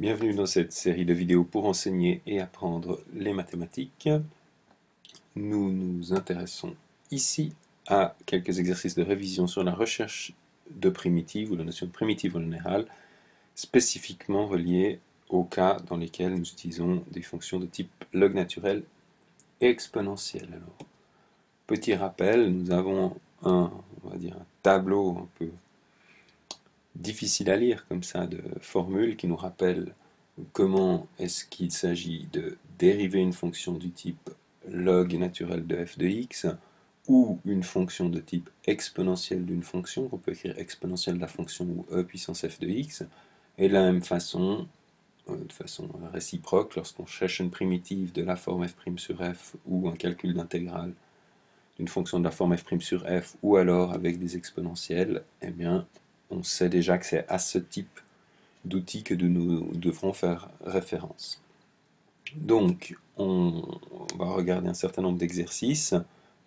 Bienvenue dans cette série de vidéos pour enseigner et apprendre les mathématiques. Nous nous intéressons ici à quelques exercices de révision sur la recherche de primitives ou la notion de primitive en général, spécifiquement reliés aux cas dans lesquels nous utilisons des fonctions de type log naturel et exponentiel. Petit rappel, nous avons un tableau un peu difficile à lire comme ça de formules qui nous rappellent comment est-ce qu'il s'agit de dériver une fonction du type log naturel de f de x ou une fonction de type exponentielle d'une fonction, qu'on peut écrire exponentielle de la fonction ou e puissance f de x, et de la même façon, euh, de façon réciproque, lorsqu'on cherche une primitive de la forme f' sur f ou un calcul d'intégrale d'une fonction de la forme f' sur f ou alors avec des exponentielles, eh bien, on sait déjà que c'est à ce type d'outils que nous devrons faire référence. Donc, on va regarder un certain nombre d'exercices,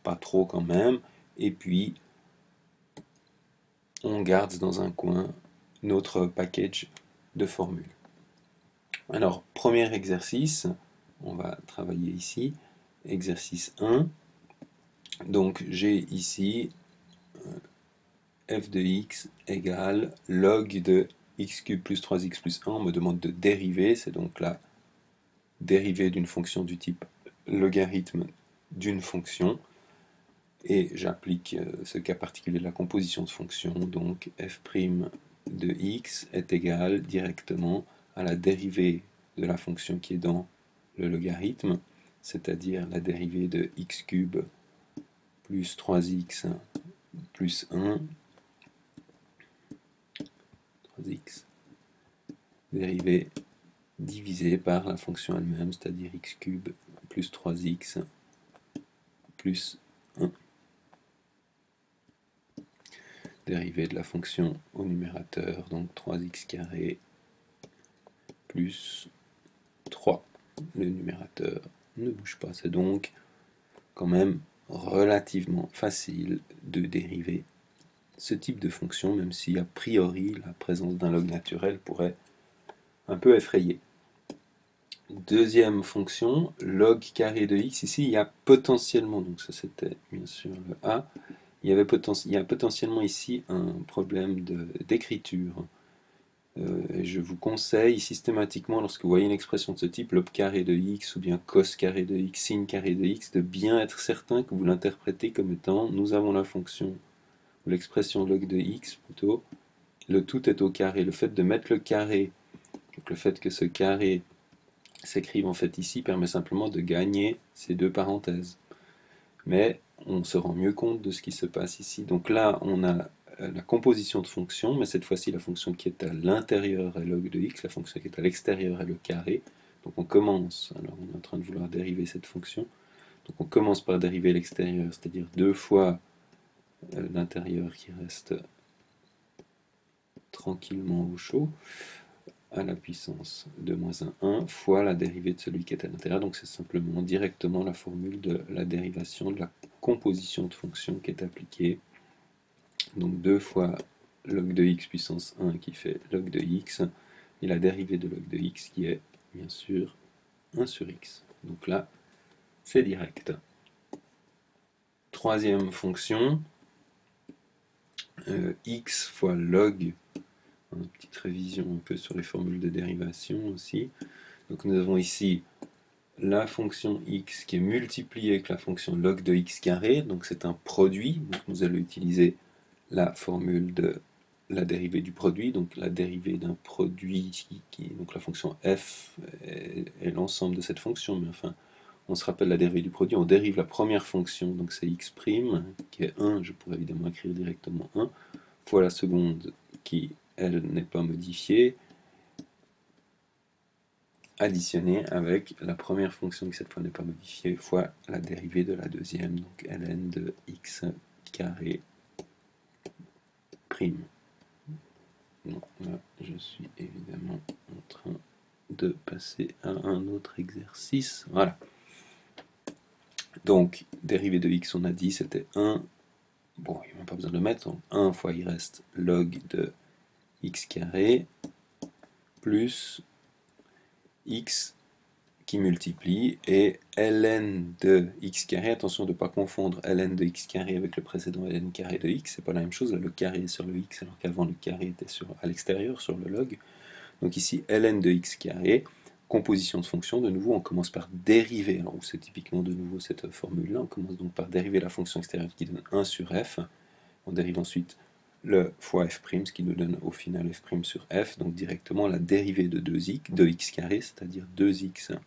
pas trop quand même, et puis on garde dans un coin notre package de formules. Alors, premier exercice, on va travailler ici, exercice 1. Donc, j'ai ici f de x égale log de x cube plus 3x plus 1, on me demande de dériver, c'est donc la dérivée d'une fonction du type logarithme d'une fonction, et j'applique euh, ce cas particulier de la composition de fonction, donc f' de x est égal directement à la dérivée de la fonction qui est dans le logarithme, c'est-à-dire la dérivée de x cube plus 3x plus 1 x dérivée divisé par la fonction elle-même, c'est-à-dire x cube plus 3x plus 1. Dérivée de la fonction au numérateur, donc 3x carré plus 3. Le numérateur ne bouge pas, c'est donc quand même relativement facile de dériver ce type de fonction, même si a priori la présence d'un log naturel pourrait un peu effrayer. Deuxième fonction, log carré de x. Ici, il y a potentiellement, donc ça c'était bien sûr le a, il y, avait a potentiellement ici un problème d'écriture. Euh, je vous conseille systématiquement, lorsque vous voyez une expression de ce type, log carré de x ou bien cos carré de x, sin carré de x, de bien être certain que vous l'interprétez comme étant nous avons la fonction l'expression log de x plutôt, le tout est au carré. Le fait de mettre le carré, donc le fait que ce carré s'écrive en fait ici, permet simplement de gagner ces deux parenthèses. Mais on se rend mieux compte de ce qui se passe ici. Donc là, on a euh, la composition de fonctions, mais cette fois-ci, la fonction qui est à l'intérieur est log de x, la fonction qui est à l'extérieur est le carré. Donc on commence, alors on est en train de vouloir dériver cette fonction. Donc on commence par dériver l'extérieur, c'est-à-dire deux fois l'intérieur qui reste tranquillement au chaud à la puissance de moins 1, 1 fois la dérivée de celui qui est à l'intérieur. Donc c'est simplement directement la formule de la dérivation de la composition de fonction qui est appliquée. Donc 2 fois log de x puissance 1 qui fait log de x, et la dérivée de log de x qui est bien sûr 1 sur x. Donc là, c'est direct. Troisième fonction, euh, x fois log, une petite révision un peu sur les formules de dérivation aussi. Donc nous avons ici la fonction x qui est multipliée avec la fonction log de x carré, donc c'est un produit, donc nous allons utiliser la formule de la dérivée du produit, donc la dérivée d'un produit, qui, donc la fonction f est l'ensemble de cette fonction, mais enfin on se rappelle la dérivée du produit, on dérive la première fonction, donc c'est x', qui est 1, je pourrais évidemment écrire directement 1, fois la seconde qui, elle, n'est pas modifiée, additionnée avec la première fonction qui cette fois n'est pas modifiée, fois la dérivée de la deuxième, donc ln de x carré prime. je suis évidemment en train de passer à un autre exercice. Voilà. Donc, dérivée de x, on a dit, c'était 1. Bon, il n'y a même pas besoin de le mettre. 1 fois, il reste log de x carré plus x qui multiplie et ln de x carré, attention de ne pas confondre ln de x carré avec le précédent ln carré de x, c'est pas la même chose, le carré est sur le x alors qu'avant le carré était à l'extérieur sur le log. Donc ici ln de x carré, composition de fonction, de nouveau on commence par dériver, alors c'est typiquement de nouveau cette formule-là, on commence donc par dériver la fonction extérieure qui donne 1 sur f, on dérive ensuite le fois f', ce qui nous donne au final f' sur f, donc directement la dérivée de 2x, de x carré, c'est-à-dire 2x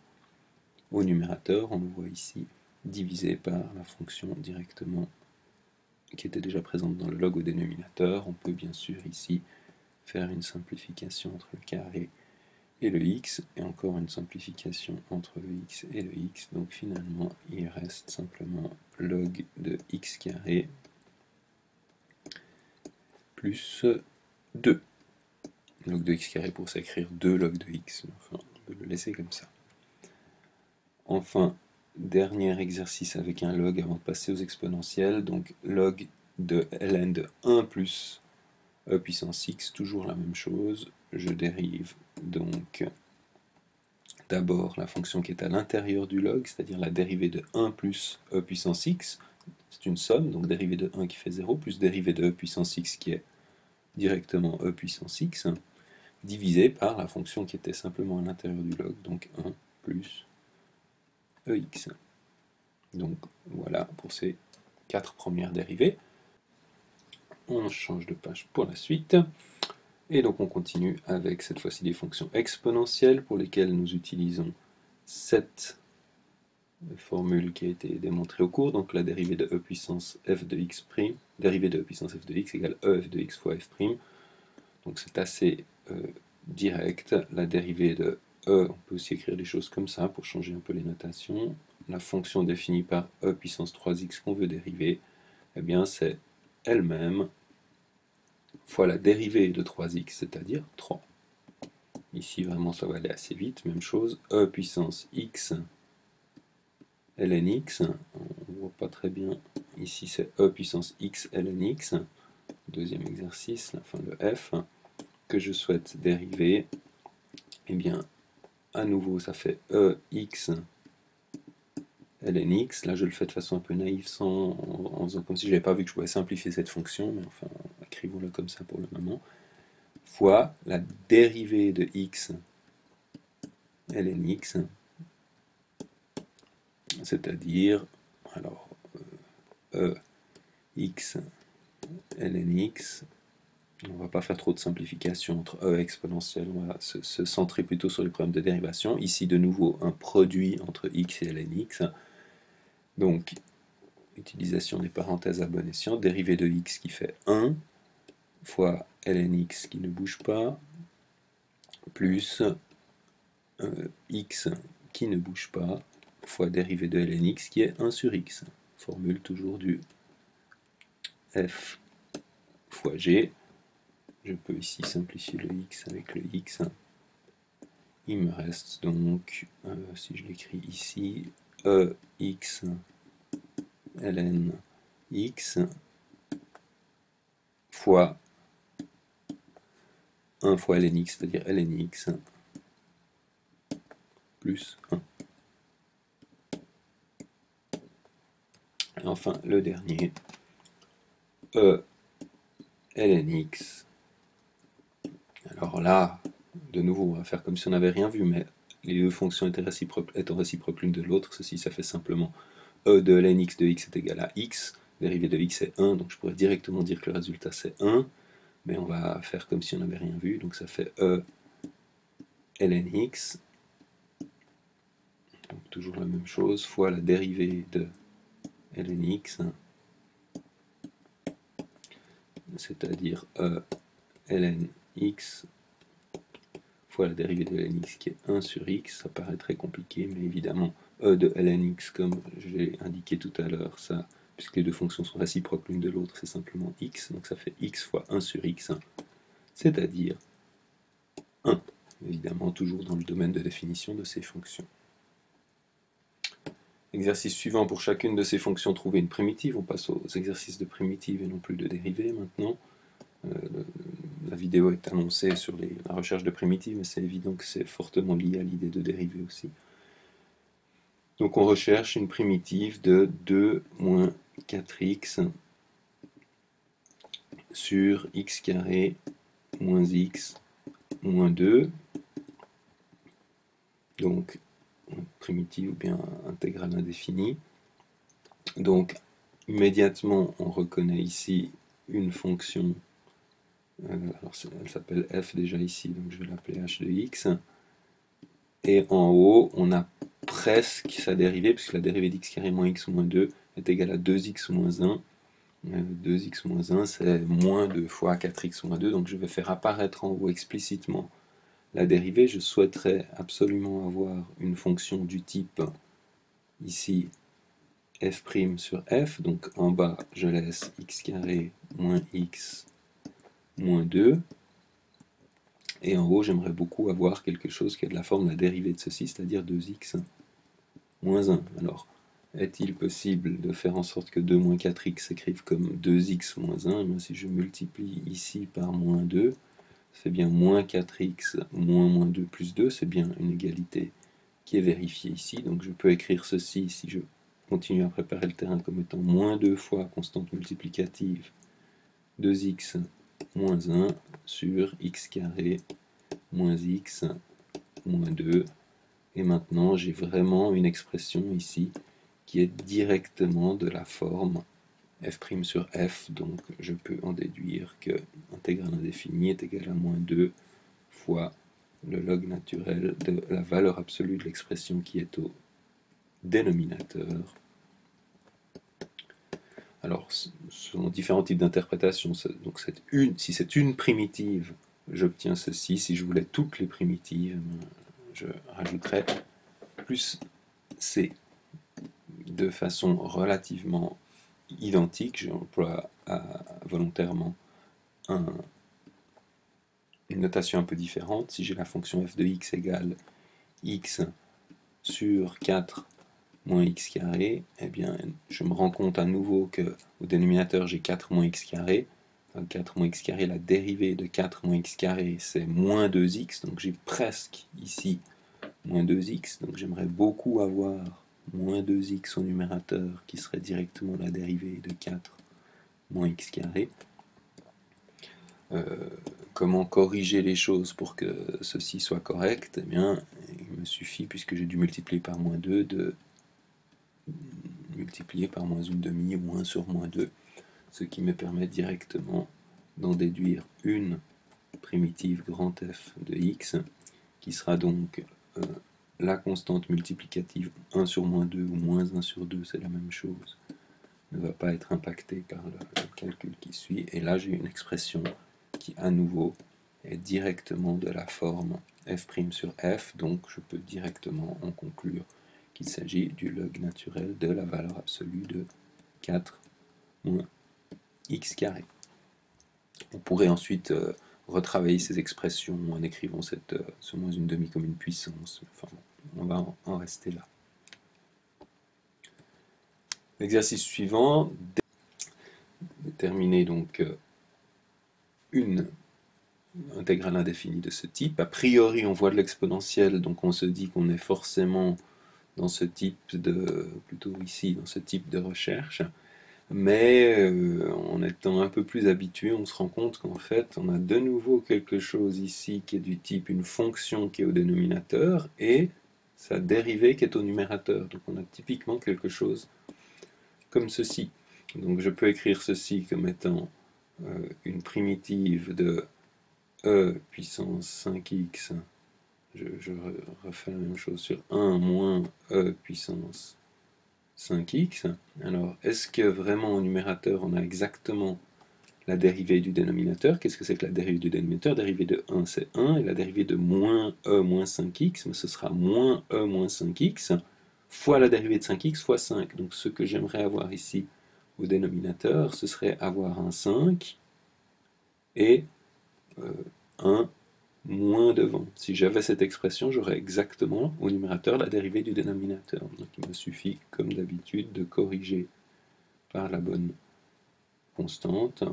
au numérateur, on le voit ici, divisé par la fonction directement qui était déjà présente dans le log au dénominateur. On peut bien sûr ici faire une simplification entre le carré et le x, et encore une simplification entre le x et le x. Donc finalement, il reste simplement log de x carré plus 2. Log de x carré pour s'écrire 2 log de x. Enfin, on peut le laisser comme ça. Enfin, dernier exercice avec un log avant de passer aux exponentielles. Donc log de ln de 1 plus e puissance x, toujours la même chose. Je dérive donc d'abord la fonction qui est à l'intérieur du log, c'est-à-dire la dérivée de 1 plus e puissance x. C'est une somme, donc dérivée de 1 qui fait 0, plus dérivée de e puissance x qui est directement e puissance x, divisé par la fonction qui était simplement à l'intérieur du log, donc 1 plus EX. Donc voilà pour ces quatre premières dérivées. On change de page pour la suite. Et donc on continue avec cette fois-ci des fonctions exponentielles pour lesquelles nous utilisons cette formule qui a été démontrée au cours, donc la dérivée de e puissance f de x', dérivée de e puissance f de x égale ef de x fois f'. Donc c'est assez euh, direct. La dérivée de e, on peut aussi écrire des choses comme ça pour changer un peu les notations. La fonction définie par e puissance 3x qu'on veut dériver, eh bien c'est elle-même fois la dérivée de 3x, c'est-à-dire 3. Ici vraiment ça va aller assez vite, même chose, e puissance x ln x, on ne voit pas très bien, ici c'est e puissance x ln x, deuxième exercice, enfin le f, que je souhaite dériver, eh bien à nouveau ça fait EX lnx, là je le fais de façon un peu naïve sans, en, faisant comme si je n'avais pas vu que je pouvais simplifier cette fonction, mais enfin écrivons-le comme ça pour le moment, fois la dérivée de x lnx, c'est-à-dire alors euh, e x lnx on ne va pas faire trop de simplification entre e exponentielle, on va se, centrer plutôt sur les problèmes de dérivation. Ici, de nouveau, un produit entre x et lnx. Donc, utilisation des parenthèses à bon escient, dérivée de x qui fait 1, fois lnx qui ne bouge pas, plus euh, x qui ne bouge pas, fois dérivée de lnx qui est 1 sur x. Formule toujours du f fois g je peux ici simplifier le x avec le x. Il me reste donc, euh, si je l'écris ici, e x ln x fois 1 fois ln x, c'est-à-dire ln x plus 1. Et enfin, le dernier, e ln x alors là, de nouveau, on va faire comme si on n'avait rien vu, mais les deux fonctions étant réciproques, l'une de l'autre, ceci ça fait simplement e de ln x de x est égal à x, dérivée de x est 1, donc je pourrais directement dire que le résultat c'est 1, mais on va faire comme si on n'avait rien vu, donc ça fait e ln x, donc toujours la même chose, fois la dérivée de ln x, c'est-à-dire e ln x. Fois la dérivée de lnx qui est 1 sur x, ça paraît très compliqué, mais évidemment, e de lnx, comme je l'ai indiqué tout à l'heure, ça, puisque les deux fonctions sont réciproques l'une de l'autre, c'est simplement x, donc ça fait x fois 1 sur x, c'est-à-dire 1, évidemment toujours dans le domaine de définition de ces fonctions. Exercice suivant, pour chacune de ces fonctions, trouver une primitive. On passe aux exercices de primitive et non plus de dérivée maintenant. Euh, vidéo est annoncée sur la recherche de primitives, mais c'est évident que c'est fortement lié à l'idée de dériver aussi. Donc on recherche une primitive de 2 moins 4x sur x carré moins x moins 2. Donc primitive ou bien intégrale indéfinie. Donc immédiatement on reconnaît ici une fonction, euh, alors elle s'appelle f déjà ici, donc je vais l'appeler h de x. Et en haut, on a presque sa dérivée, puisque la dérivée d'x carré moins x moins 2 est égale à 2x moins 1. 2x euh, moins 1, c'est moins 2 fois 4x moins 2, donc je vais faire apparaître en haut explicitement la dérivée. Je souhaiterais absolument avoir une fonction du type, ici, f' sur f, donc en bas, je laisse x carré moins x moins 2, et en haut, j'aimerais beaucoup avoir quelque chose qui est de la forme de la dérivée de ceci, c'est-à-dire 2x moins 1. Alors, est-il possible de faire en sorte que 2 moins 4x s'écrive comme 2x moins 1 eh Si je multiplie ici par moins 2, ça fait bien moins 4x moins moins 2 plus 2, c'est bien une égalité qui est vérifiée ici. Donc je peux écrire ceci si je continue à préparer le terrain comme étant moins 2 fois constante multiplicative 2x moins 1 sur x carré moins x moins 2. Et maintenant, j'ai vraiment une expression ici qui est directement de la forme f' sur f. Donc, je peux en déduire que intégrale indéfinie est égal à moins 2 fois le log naturel de la valeur absolue de l'expression qui est au dénominateur alors, selon différents types d'interprétations, donc si c'est une primitive, j'obtiens ceci. Si je voulais toutes les primitives, je rajouterais plus c de façon relativement identique. J'emploie volontairement une notation un peu différente. Si j'ai la fonction f de x égale x sur 4 moins x carré, eh bien, je me rends compte à nouveau que au dénominateur, j'ai 4 moins x carré. 4 moins x carré, la dérivée de 4 moins x carré, c'est moins 2x. Donc j'ai presque ici moins 2x. Donc j'aimerais beaucoup avoir moins 2x au numérateur, qui serait directement la dérivée de 4 moins x carré. Euh, comment corriger les choses pour que ceci soit correct? Eh bien, il me suffit, puisque j'ai dû multiplier par moins 2, de multiplié par moins une demi ou 1 sur moins 2, ce qui me permet directement d'en déduire une primitive grand F de x, qui sera donc euh, la constante multiplicative 1 sur moins 2 ou moins 1 sur 2, c'est la même chose, ne va pas être impactée par le, calcul qui suit. Et là, j'ai une expression qui, à nouveau, est directement de la forme f' sur f, donc je peux directement en conclure il s'agit du log naturel de la valeur absolue de 4 moins x carré. On pourrait ensuite euh, retravailler ces expressions en écrivant euh, ce moins une demi comme une puissance. On va en, rester là. L'exercice suivant, déterminer donc euh, une intégrale indéfinie de ce type. A priori, on voit de l'exponentielle, donc on se dit qu'on est forcément dans ce type de, plutôt ici, dans ce type de recherche. Mais euh, en étant un peu plus habitué, on se rend compte qu'en fait, on a de nouveau quelque chose ici qui est du type une fonction qui est au dénominateur et sa dérivée qui est au numérateur. Donc on a typiquement quelque chose comme ceci. Donc je peux écrire ceci comme étant euh, une primitive de e puissance 5x je, refais la même chose sur 1 moins e puissance 5x. Alors, est-ce que vraiment au numérateur, on a exactement la dérivée du dénominateur Qu'est-ce que c'est que la dérivée du dénominateur? Dérivée de 1, c'est 1, et la dérivée de moins e moins 5x, mais ce sera moins e moins 5x fois la dérivée de 5x fois 5. Donc, ce que j'aimerais avoir ici au dénominateur, ce serait avoir un 5 et euh, 1 moins devant. Si j'avais cette expression, j'aurais exactement au numérateur la dérivée du dénominateur. Donc il me suffit, comme d'habitude, de corriger par la bonne constante.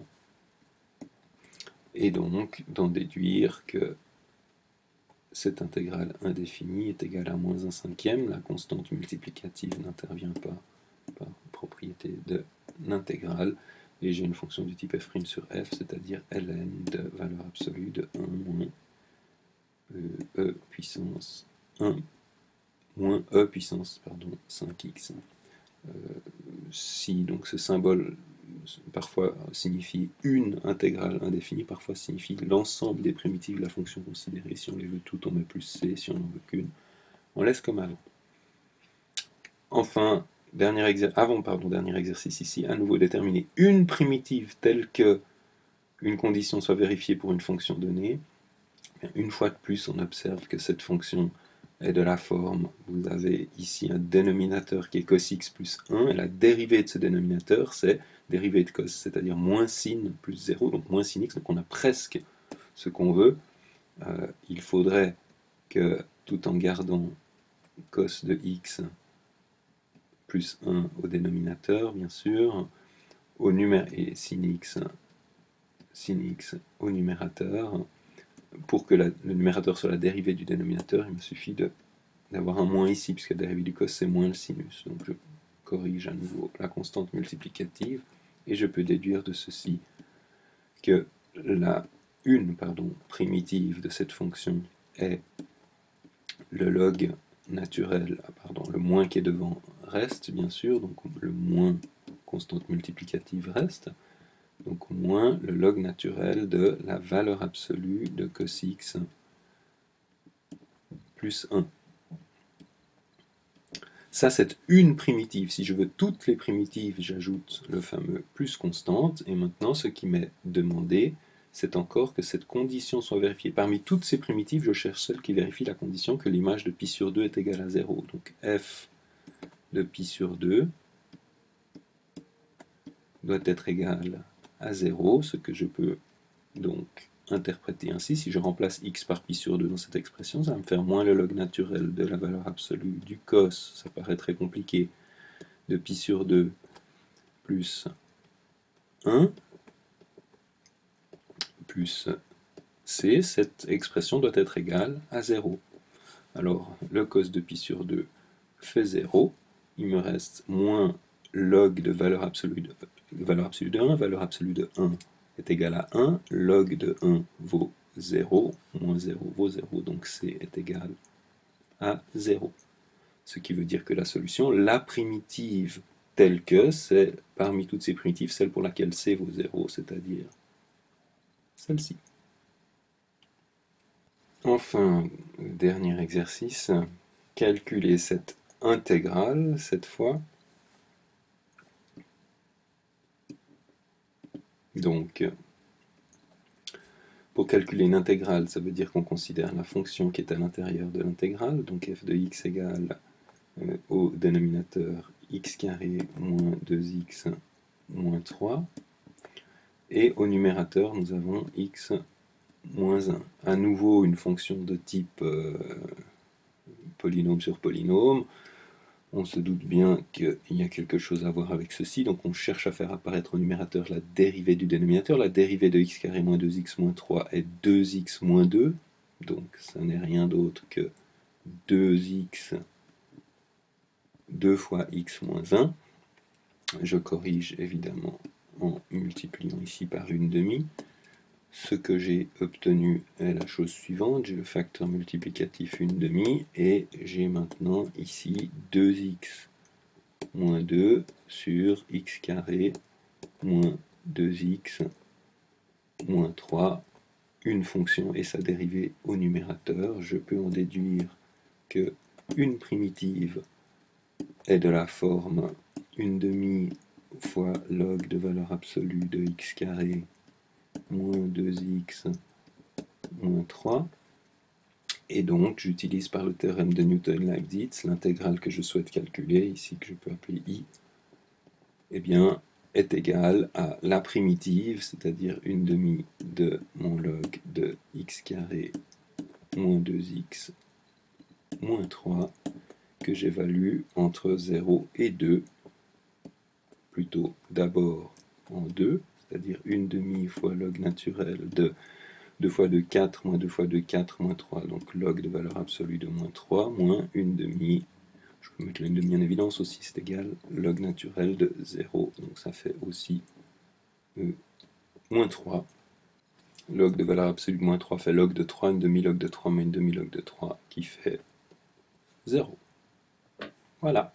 Et donc d'en déduire que cette intégrale indéfinie est égale à moins 1 cinquième. La constante multiplicative n'intervient pas par propriété de l'intégrale. Et j'ai une fonction du type f' sur f, c'est-à-dire ln de valeur absolue de 1 moins e, e puissance 1 moins e puissance pardon, 5x. Euh, si donc ce symbole parfois signifie une intégrale indéfinie, parfois signifie l'ensemble des primitives de la fonction considérée. Si on les veut toutes, on met plus c, si on n'en veut qu'une, on laisse comme avant. Enfin, dernier avant pardon, dernier exercice ici, à nouveau déterminer une primitive telle que une condition soit vérifiée pour une fonction donnée. Une fois de plus, on observe que cette fonction est de la forme, vous avez ici un dénominateur qui est cos x plus 1, et la dérivée de ce dénominateur, c'est dérivée de cos, c'est-à-dire moins sin plus 0, donc moins sin x, donc on a presque ce qu'on veut. Euh, il faudrait que, tout en gardant cos de x plus 1 au dénominateur, bien sûr, au et sin x, sin x au numérateur, pour que le numérateur soit la dérivée du dénominateur, il me suffit d'avoir un moins ici, puisque la dérivée du cos c'est moins le sinus. Donc je corrige à nouveau la constante multiplicative, et je peux déduire de ceci que la une pardon, primitive de cette fonction est le log naturel, ah, pardon, le moins qui est devant reste bien sûr, donc le moins constante multiplicative reste, donc moins le log naturel de la valeur absolue de cos x plus 1. Ça, c'est une primitive. Si je veux toutes les primitives, j'ajoute le fameux plus constante. Et maintenant, ce qui m'est demandé, c'est encore que cette condition soit vérifiée. Parmi toutes ces primitives, je cherche celle qui vérifie la condition que l'image de pi sur 2 est égale à 0. Donc f de pi sur 2 doit être égal à 0, ce que je peux donc interpréter ainsi. Si je remplace x par pi sur 2 dans cette expression, ça va me faire moins le log naturel de la valeur absolue du cos, ça paraît très compliqué, de pi sur 2 plus 1 plus c, cette expression doit être égale à 0. Alors, le cos de pi sur 2 fait 0, il me reste moins log de valeur absolue de, valeur absolue de 1, valeur absolue de 1 est égal à 1, log de 1 vaut 0, moins 0 vaut 0, donc c est égal à 0. Ce qui veut dire que la solution, la primitive telle que, c'est parmi toutes ces primitives, celle pour laquelle c vaut 0, c'est-à-dire celle-ci. Enfin, dernier exercice, calculer cette intégrale, cette fois, Donc, pour calculer une intégrale, ça veut dire qu'on considère la fonction qui est à l'intérieur de l'intégrale, donc f de x égale euh, au dénominateur x carré moins 2x moins 3, et au numérateur, nous avons x moins 1. À nouveau, une fonction de type euh, polynôme sur polynôme, on se doute bien qu'il y a quelque chose à voir avec ceci, donc on cherche à faire apparaître au numérateur la dérivée du dénominateur. La dérivée de x carré moins 2x moins 3 est 2x moins 2, donc ça n'est rien d'autre que 2x 2 fois x moins 1. Je corrige évidemment en multipliant ici par une demi ce que j'ai obtenu est la chose suivante, j'ai le facteur multiplicatif 1 demi et j'ai maintenant ici 2x moins 2 sur x carré moins 2x moins 3, une fonction et sa dérivée au numérateur. Je peux en déduire que une primitive est de la forme 1 demi fois log de valeur absolue de x carré moins 2x moins 3. Et donc, j'utilise par le théorème de Newton-Leibniz l'intégrale que je souhaite calculer, ici que je peux appeler i, eh bien, est égale à la primitive, c'est-à-dire une demi de mon log de x carré moins 2x moins 3, que j'évalue entre 0 et 2, plutôt d'abord en 2, c'est-à-dire une demi fois log naturel de 2 fois 2, 4, moins 2 fois 2, 4, moins 3. Donc log de valeur absolue de moins 3, moins 1 demi. Je peux mettre la 1 demi en évidence aussi, c'est égal. Log naturel de 0. Donc ça fait aussi euh, moins 3. Log de valeur absolue de moins 3 fait log de 3, 1 demi log de 3, moins 1 demi log de 3, qui fait 0. Voilà.